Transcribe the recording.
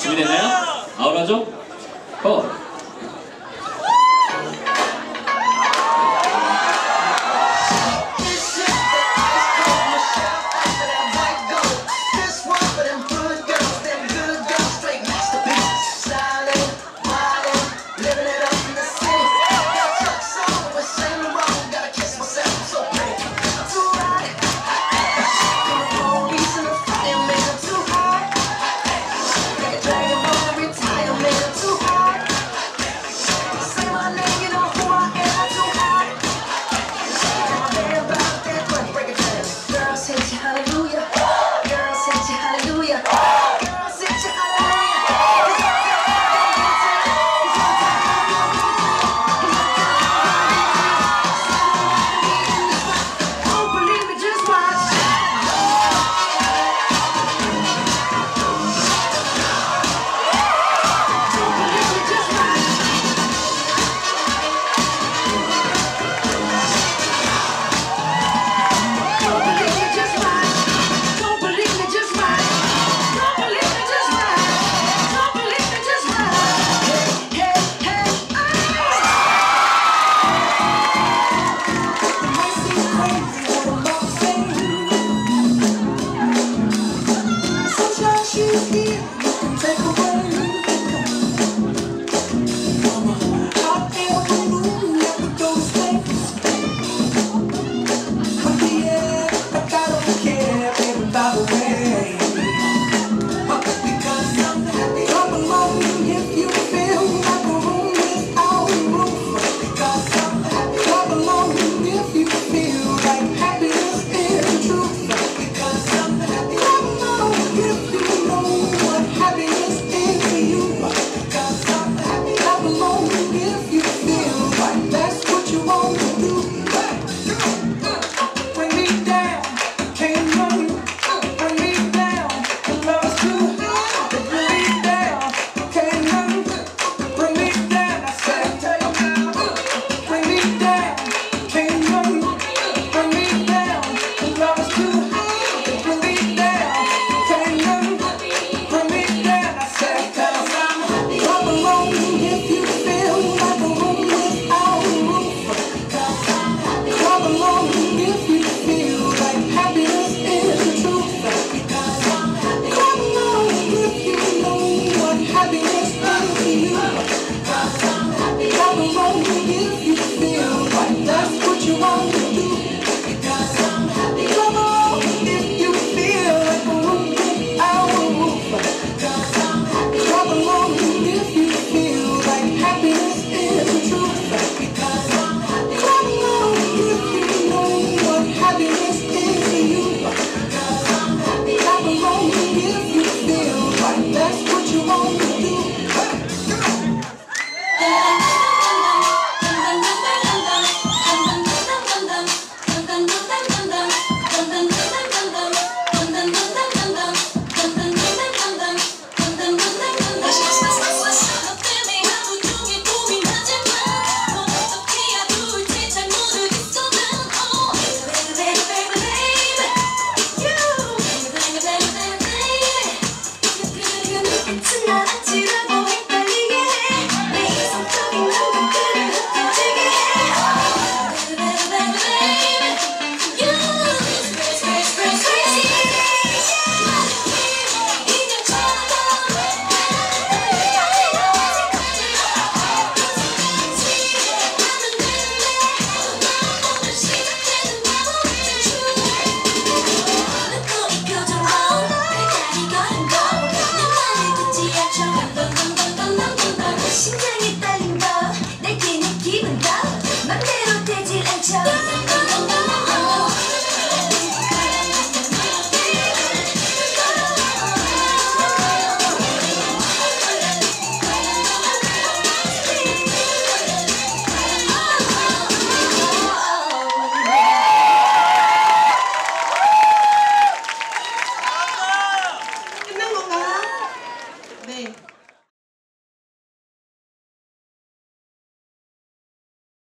준비됐나요? 아우라죠? 고!